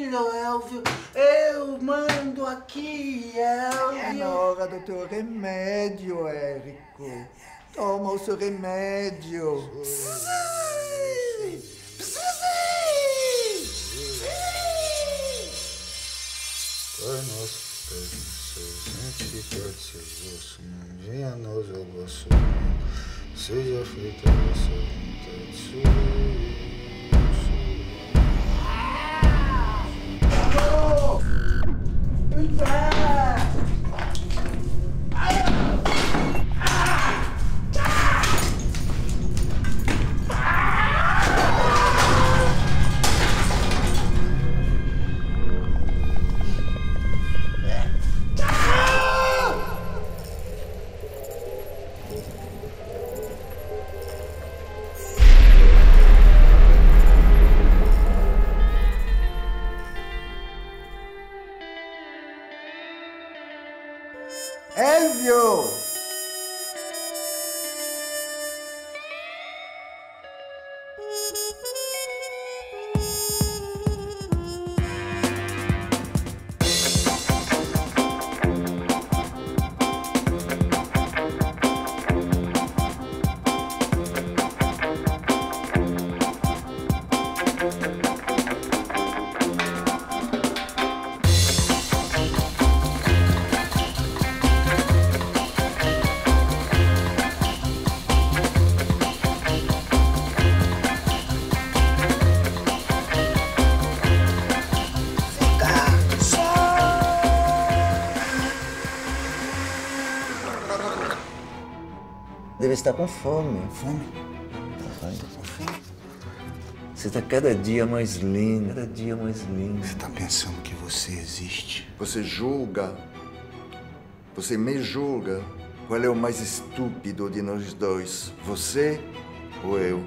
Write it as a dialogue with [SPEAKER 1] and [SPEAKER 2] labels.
[SPEAKER 1] aquilo, Elvio. Eu mando aqui, Elvio.
[SPEAKER 2] É na hora do teu remédio, Érico. Toma o seu remédio.
[SPEAKER 3] Pai nosso que estás no céu, santificado seja o vosso nome, venha a nós o vosso reino, seja feita a vossa vontade, sobre
[SPEAKER 2] Elvio!
[SPEAKER 4] Deve estar com fome.
[SPEAKER 3] Fome?
[SPEAKER 4] Você está cada dia mais linda, cada dia mais linda.
[SPEAKER 3] Você tá pensando que você existe?
[SPEAKER 5] Você julga. Você me julga. Qual é o mais estúpido de nós dois? Você ou eu?